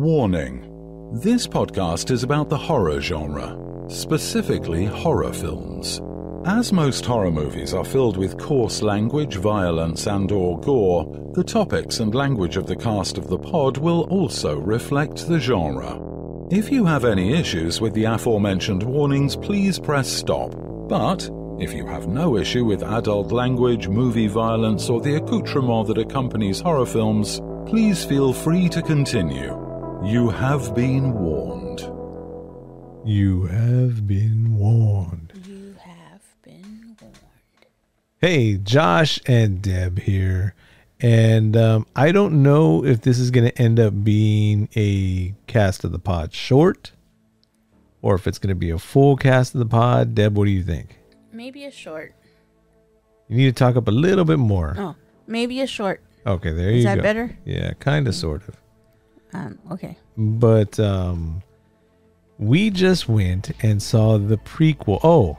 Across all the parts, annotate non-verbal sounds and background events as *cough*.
Warning This podcast is about the horror genre, specifically horror films. As most horror movies are filled with coarse language, violence, and or gore, the topics and language of the cast of the pod will also reflect the genre. If you have any issues with the aforementioned warnings, please press stop. But if you have no issue with adult language, movie violence, or the accoutrement that accompanies horror films, please feel free to continue. You have been warned. You have been warned. You have been warned. Hey, Josh and Deb here. And um, I don't know if this is going to end up being a cast of the pod short or if it's going to be a full cast of the pod. Deb, what do you think? Maybe a short. You need to talk up a little bit more. Oh, maybe a short. Okay, there Is you go. Is that better? Yeah, kind of, sort of. Um, okay. But um, we just went and saw the prequel. Oh,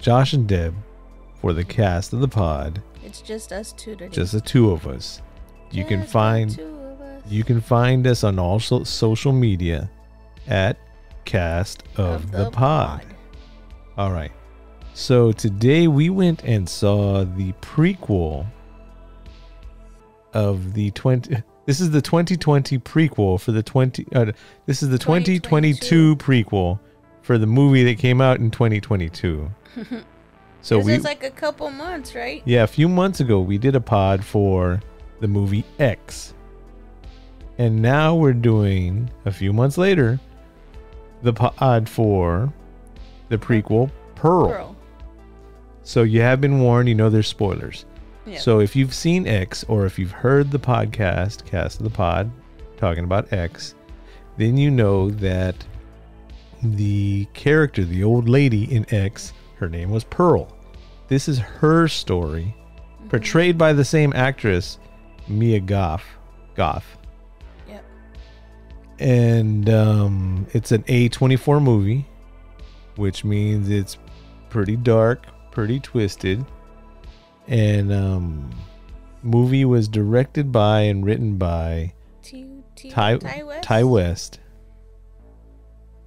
Josh and Deb for the cast of the pod, It's just us two today. just the two of us. You can Just the find two of us. you can find us on all so- social media at cast of, the, pod. All right. So today we went and saw the prequel of the 20 This is the 2020 prequel for the 20 uh, This is the 2022 prequel for the movie that came out in 2022. *laughs* so we is like a couple months, right? yeah, a few months ago we did a pod for the movie X. And now we're doing a few months later the pod for the prequel Pearl. Pearl. So you have been warned, you know there's spoilers. Yeah. So if you've seen X or if you've heard the podcast, Cast of the Pod, talking about X, then you know that the character, the old lady in X, her name was Pearl. This is her story, Mm-hmm. portrayed by the same actress, Mia Goth. Goth. Yep. And um, it's an A24 movie, which means it's pretty dark, pretty twisted. And um, movie was directed by and written by T- T- Ty, Ti West? Ti West.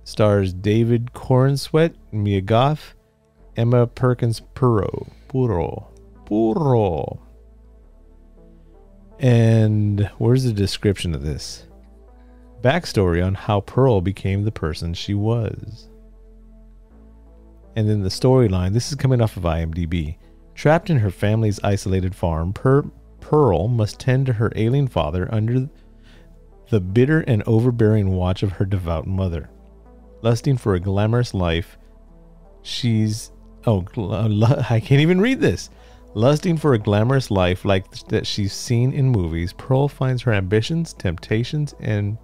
Stars David Corenswet, Mia Goth, Emma Perkins Purro. Puro. Puro. And where's the description of this? Backstory on how Pearl became the person she was. And then the storyline this is coming off of IMDb. Trapped in her family's isolated farm, per- Pearl must tend to her ailing father under the bitter and overbearing watch of her devout mother. Lusting for a glamorous life, she's. Oh, uh, *laughs* I can't even read this. Lusting for a glamorous life like that she's seen in movies, Pearl finds her ambitions, temptations, and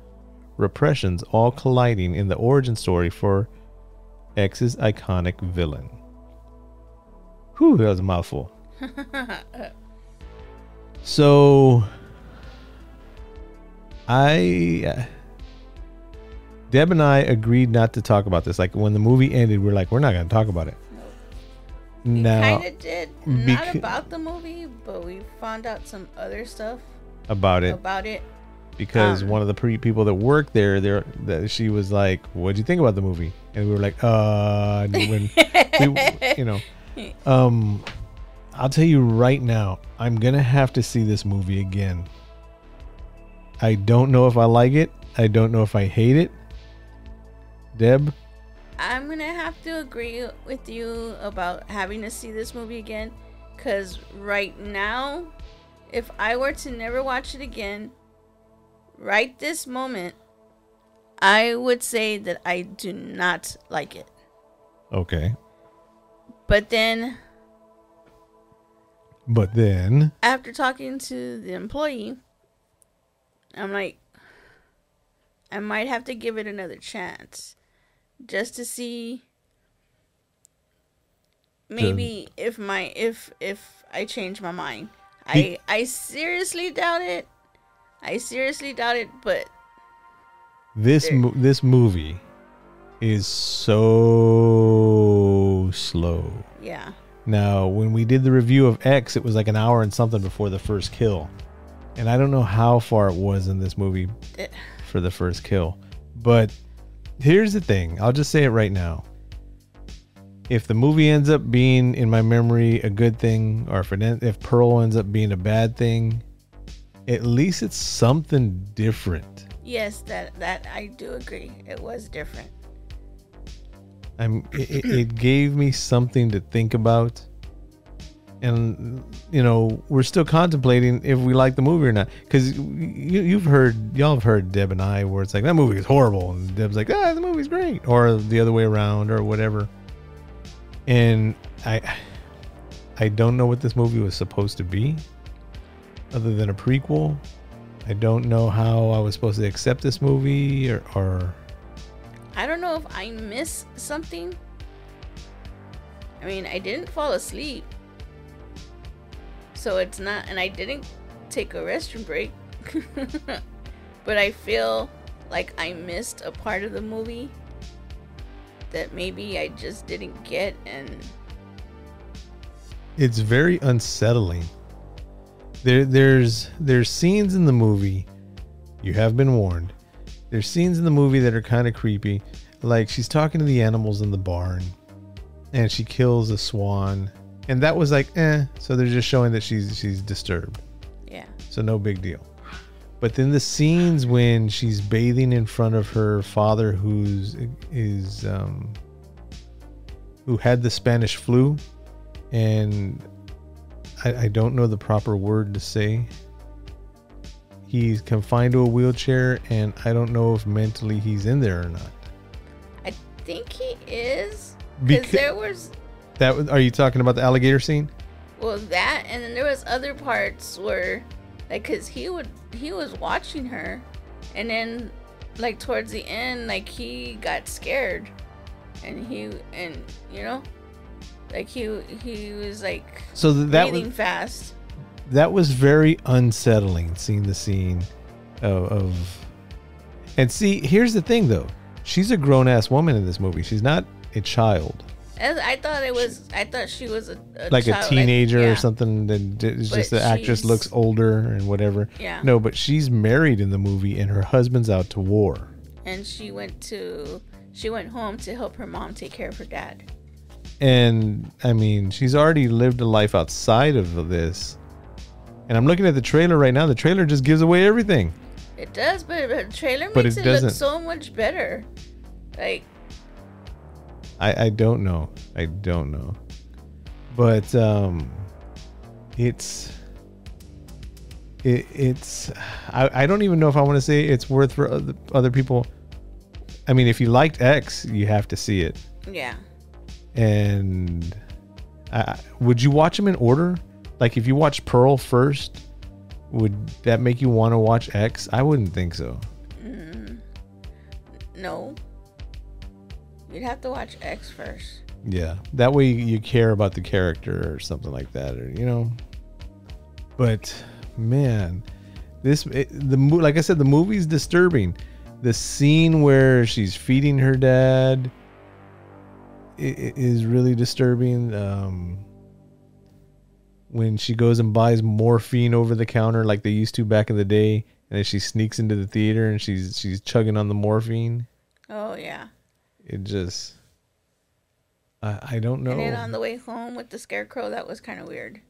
repressions all colliding in the origin story for X's iconic villain. Whew, that was a mouthful. *laughs* so, I. uh, Deb and I agreed not to talk about this. Like when the movie ended, we're like, we're not going to talk about it. No. We kind of did. Not about the movie, but we found out some other stuff about it about it. because um, one of the pre- people that worked there, there, that she was like, "What'd you think about the movie?" And we were like, "Uh," when *laughs* we, you know, *laughs* um, I'll tell you right now, I'm gonna have to see this movie again. I don't know if I like it. I don't know if I hate it. Deb, I'm gonna have to agree with you about having to see this movie again, cause right now, if I were to never watch it again, right this moment, I would say that I do not like it. okay, But then, but then, after talking to the employee, I'm like, I might have to give it another chance, just to see. Maybe if my if if I change my mind, I I seriously doubt it. I seriously doubt it, but this mo- this movie is so slow. yeah, Now, when we did the review of X, it was like an hour and something before the first kill. And I don't know how far it was in this movie. For the first kill. But here's the thing I'll just say it right now. If the movie ends up being in my memory a good thing, or if it if Pearl ends up being a bad thing, at least it's something different. Yes, that that I do agree. It was different. I'm it, it- gave me something to think about. And you know, we're still contemplating if we like the movie or not. Because you, you've heard, y'all have heard Deb and I, where it's like that movie is horrible, and Deb's like, ah, the movie's great, or the other way around, or whatever. And I, I don't know what this movie was supposed to be, other than a prequel. I don't know how I was supposed to accept this movie, or, or I don't know if I missed something. I mean, I didn't fall asleep. So it's not, and I didn't take a restroom break. *laughs* but I feel like I missed a part of the movie that maybe I just didn't get, and it's very unsettling. There, there's there's scenes in the movie. You have been warned. There's scenes in the movie that are kind of creepy. Like she's talking to the animals in the barn, and she kills a swan, and that was like, eh. So they're just showing that she's she's disturbed. yeah. So no big deal. But then the scenes when she's bathing in front of her father, who's is um, who had the Spanish flu, and I, I don't know the proper word to say. He's confined to a wheelchair, and I don't know if mentally he's in there or not. I think he is. Because there was, That was- are you talking about the alligator scene? well, that, and then there was other parts where, like, cause he would, he was watching her, and then, like, towards the end, like, he got scared, and he, and you know, like he, he was like So th- that was fast. That was very unsettling seeing the scene of, of and see here's the thing though she's a grown-ass woman in this movie she's not a child I thought it was, I thought she was a, a like child, a teenager yeah. or something that d- it's But just the actress looks older and whatever Yeah. no but she's married in the movie and her husband's out to war and she went to, she went home to help her mom take care of her dad. and i mean she's already lived a life outside of this and i'm looking at the trailer right now the trailer just gives away everything It does, but the trailer But makes it it, look so much better. Like, I, I don't know. I don't know. But um it's it, it's I, I don't even know if I want to say it's worth for other, other people. I mean, if you liked X, you have to see it. yeah. And I, would you watch them in order? Like if you watch Pearl first, would that make you want to watch X? I wouldn't think so. No. You'd have to watch X first. Yeah, that way you care about the character or something like that, or you know. But man, this it, the mo- like I said, the movie's disturbing. The scene where she's feeding her dad i- i- is really disturbing. Um, when she goes and buys morphine over the counter like they used to back in the day, and then she sneaks into the theater and she's she's chugging on the morphine. Oh yeah. It just. I, I don't know. And then on the way home with the scarecrow, that was kind of weird.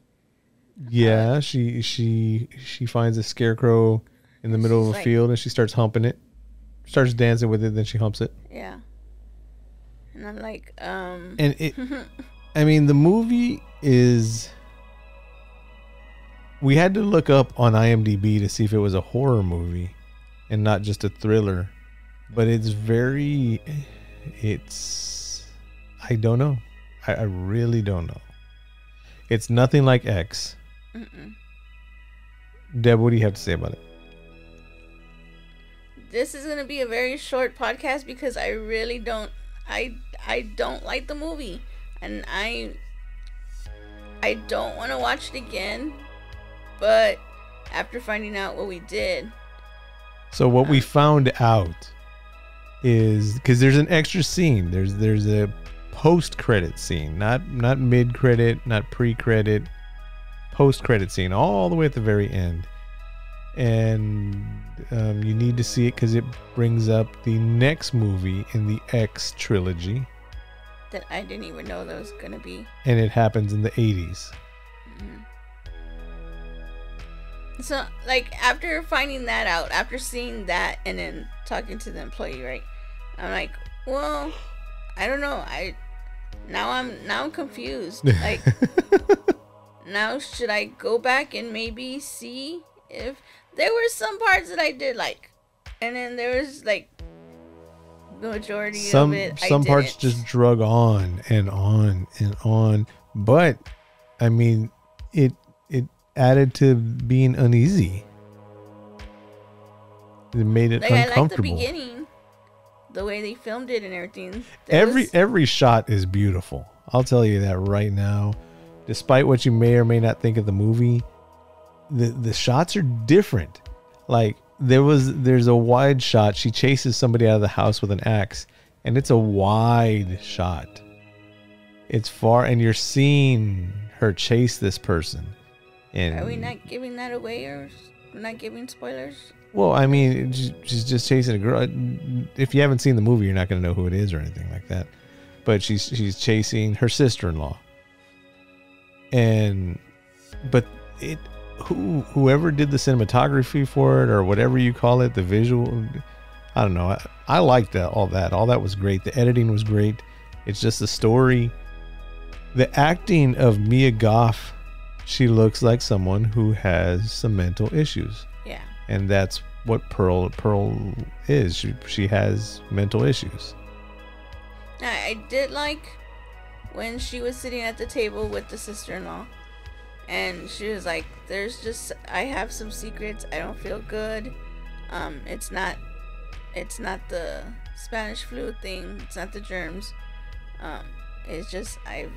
Yeah, she she she finds a scarecrow in the middle of a like- field and she starts humping it. Starts dancing with it, then she humps it. Yeah. And I'm like, um, And it *laughs* I mean the movie is we had to look up on IMDb to see if it was a horror movie and not just a thriller. But it's very it's I don't know. I, I really don't know. It's nothing like X. mm-mm. Deb, what do you have to say about it? this is gonna be a very short podcast because I really don't, I I don't like the movie, and I I don't want to watch it again. But after finding out what we did, So what we found out is because there's an extra scene. There's there's a post credit scene, not not mid credit, not pre credit, post credit scene, all the way at the very end. and um, you need to see it because it brings up the next movie in the X trilogy, That I didn't even know that was gonna be. and it happens in the 80s. So, like, after finding that out, after seeing that, and then talking to the employee, right? I'm like, well, I don't know. I now I'm now I'm confused. *laughs* Like, now should I go back and maybe see if there were some parts that I did like, and then there was like the majority some of it. I some parts just drug on and on and on but i mean it added to being uneasy. It made it like I like the beginning, the way they filmed it and everything. There every was- every shot is beautiful. I'll tell you that right now. Despite what you may or may not think of the movie the the shots are different. Like there was there's a wide shot. She chases somebody out of the house with an axe and it's a wide shot. It's far and you're seeing her chase this person and Are we not giving that away or not giving spoilers? well i mean she's just chasing a girl. If you haven't seen the movie you're not going to know who it is or anything like that. But she's she's chasing her sister-in-law. And but it who whoever did the cinematography for it or whatever you call it the visual i don't know. I, I liked that all that. All that was great. The editing was great. It's just the story. The acting of mia Goth she looks like someone who has some mental issues Yeah. and that's what Pearl Pearl is. She she has mental issues. I, I did like when she was sitting at the table with the sister-in-law, and she was like, "There's just I have some secrets. I don't feel good. Um, it's not, it's not the Spanish flu thing. It's not the germs. Um, it's just I."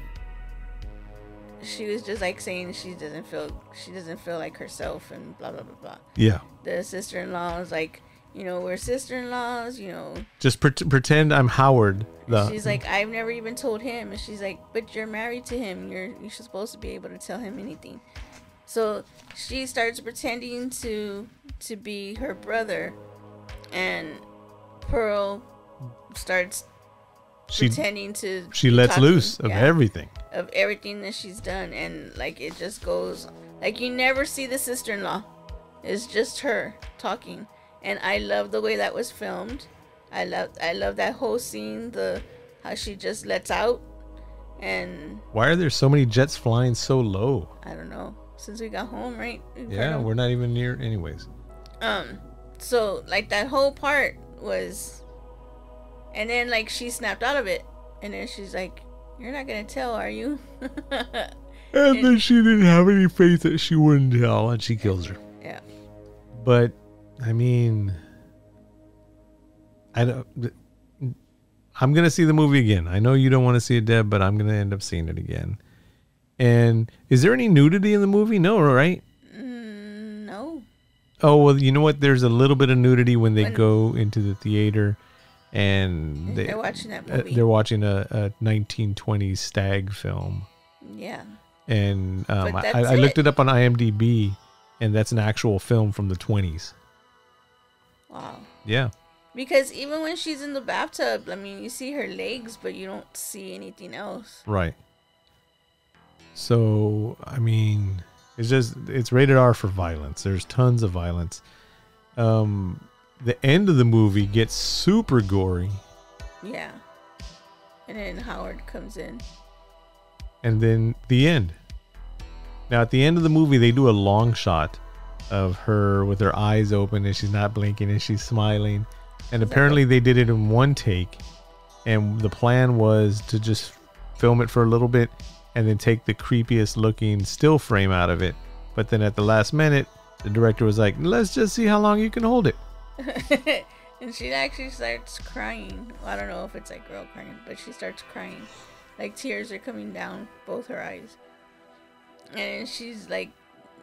She was just like saying she doesn't feel she doesn't feel like herself and blah blah blah blah. Yeah. The sister-in-law was like, you know, we're sister-in-laws. You know, Just pre- pretend I'm Howard. The, she's like, I've never even told him, and she's like, but you're married to him. You're you're supposed to be able to tell him anything. So she starts pretending to to be her brother, and Pearl starts she pretending to. she lets talking, loose of yeah, everything. of everything that she's done, and like it just goes like you never see the sister-in-law. It's just her talking, and I love the way that was filmed. I love I love that whole scene, the how she just lets out, and Why are there so many jets flying so low? I don't know. Since we got home, right? Yeah, we're not even near. Anyways, um. So like that whole part was, and then like she snapped out of it, and then she's like, "You're not gonna tell, are you?" *laughs* and then she didn't have any faith that she wouldn't tell, and she kills her. yeah. But I mean, I don't. I'm gonna see the movie again. I know you don't want to see it, Deb, but I'm gonna end up seeing it again. And is there any nudity in the movie? No, right? Mm, no. Oh well, you know what? There's a little bit of nudity when they When- go into the theater, and they, They're watching that uh, they're watching a, a 1920s stag film, yeah. and um, I, I looked it. it up on IMDb, and that's an actual film from the 20s. Wow. Yeah. Because even when she's in the bathtub, I mean, you see her legs, but you don't see anything else. Right. So, I mean, it's just it's rated R for violence. There's tons of violence. Um the end of the movie gets super gory Yeah. And then Howard comes in. and then the end. Now, at the end of the movie, they do a long shot of her with her eyes open and she's not blinking and she's smiling. And apparently, they did it in one take. And the plan was to just film it for a little bit and then take the creepiest looking still frame out of it. But then at the last minute, the director was like, let's just see how long you can hold it. *laughs* and she actually starts crying. Well, I don't know if it's like girl crying, but she starts crying. Like tears are coming down both her eyes. And she's like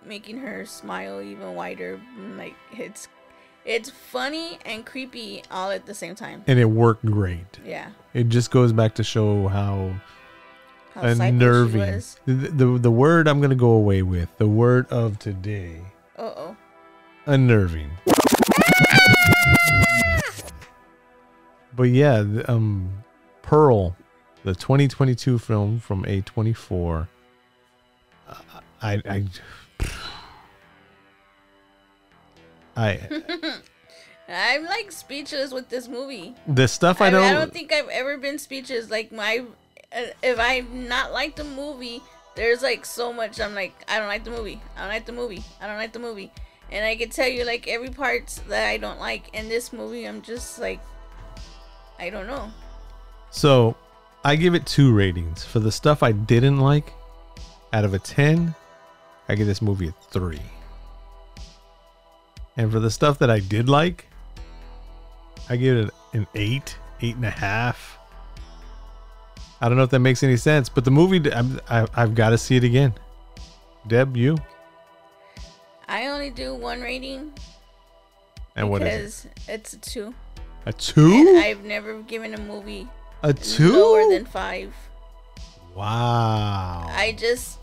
making her smile even wider. and, Like it's it's funny and creepy all at the same time. And it worked great. Yeah. It just goes back to show how unnerving. The, the the word I'm gonna go away with the word of today. Uh oh. unnerving. But yeah, um, Pearl, the 2022 film from A24. uh, I I I *laughs* I'm like speechless with this movie. the stuff I, I, don't, I don't think I've ever been speechless. Like my, uh, if I've not liked the movie, there's like so much. I'm like, I don't like the movie. I don't like the movie. I don't like the movie. And I can tell you like every part that I don't like in this movie. I'm just like, I don't know. So I give it two ratings. For the stuff I didn't like, out of a 10, I give this movie a three. And for the stuff that I did like, I give it an eight, eight and a half. I don't know if that makes any sense, but the movie, I'm, I, I've got to see it again. Deb, you? I only do one rating And what is it? it's a two. A And two? I've never given a movie A two? lower than five. wow. I just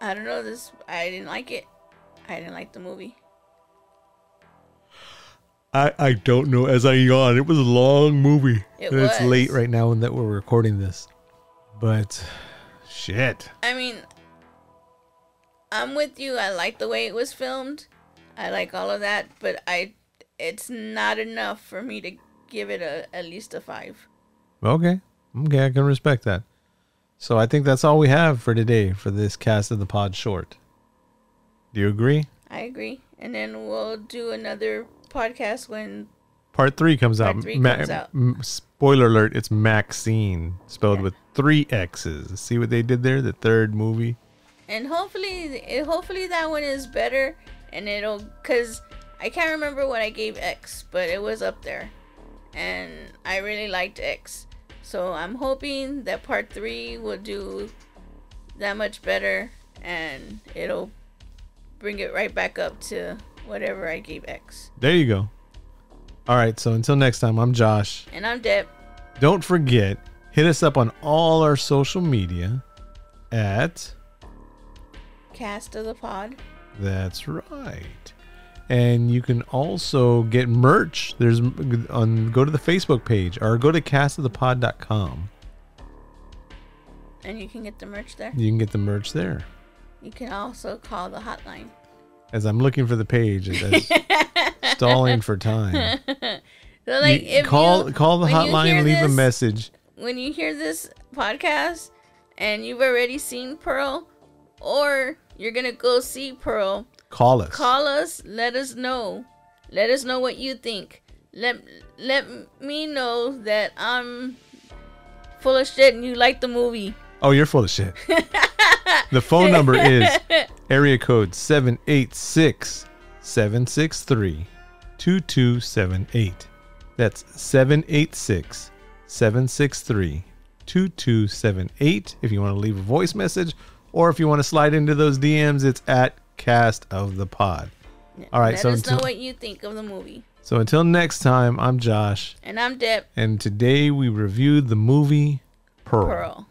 I don't know this I didn't like it. I didn't like the movie. I, I don't know. As I yawn, it was a long movie. It and it's late right now and that we're recording this. But shit. I mean I'm with you. I like the way it was filmed. I like all of that, but I it's not enough for me to give it a at least a 5. Okay. Okay, I can respect that. So I think that's all we have for today for this cast of the pod short. Do you agree? I agree. And then we'll do another podcast when Part three comes Part out. three comes out. spoiler alert, it's Maxine, spelled Yeah. with three X's. See what they did there? The third movie. and hopefully hopefully that one is better and it'll cuz I can't remember what I gave X, but it was up there. And I really liked X. So I'm hoping that part 3 will do that much better and it'll bring it right back up to whatever I gave X. There you go. All right, so until next time, I'm Josh. And I'm Deb. Don't forget, hit us up on all our social media at Cast of the pod. That's right. And you can also get merch. There's on go to the Facebook page or go to castofthepod.com. And you can get the merch there. You can get the merch there. You can also call the hotline. As I'm looking for the page, it's *laughs* stalling for time. *laughs* So like You if call you, call the hotline leave a message. when you hear this podcast and you've already seen Pearl or you're gonna go see Pearl, Call us. call us, let us know. Let us know what you think. Let let me know that I'm full of shit and you like the movie. Oh, you're full of shit. *laughs* the phone number is area code 786 763 2278. That's 786 763 2278. If you want to leave a voice message or if you want to slide into those DMs, it's at Cast of the Pod. All right, Let so us until, know what you think of the movie. so until next time, I'm Josh, And I'm Deb and today we reviewed the movie Pearl. Pearl.